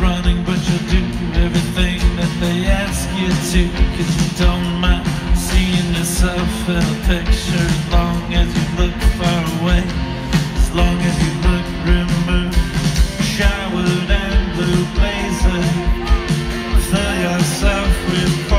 running, but you'll do everything that they ask you to. Cause you don't mind seeing yourself in a picture as long as you look far away. As long as you look removed. Showered and blue blazer. Fill yourself with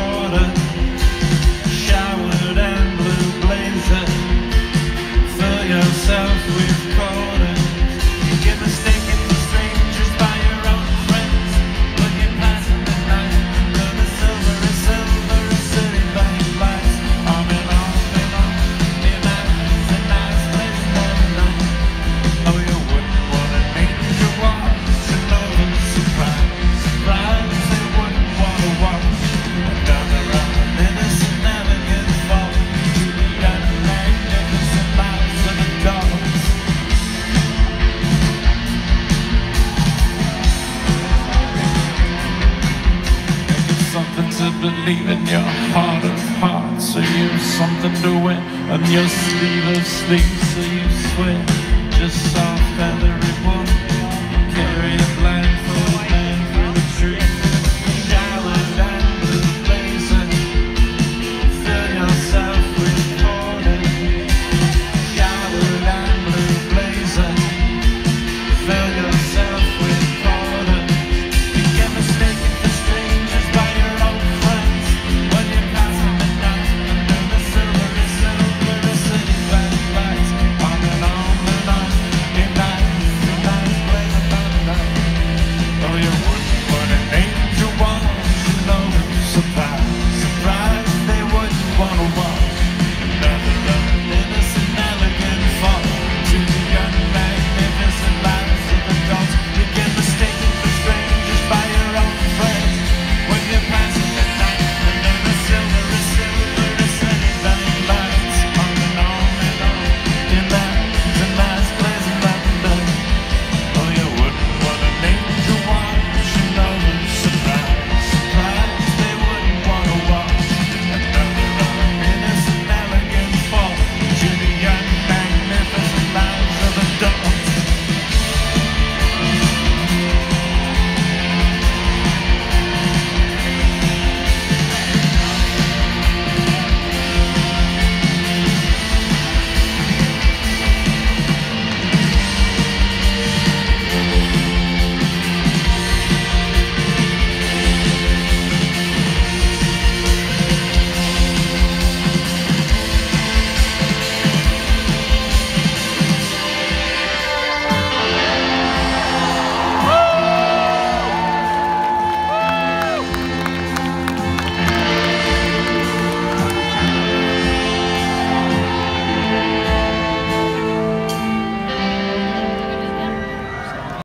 to believe in your heart of hearts. So you've something to wear on your sleeve of sleeves. So you sweat just soft feather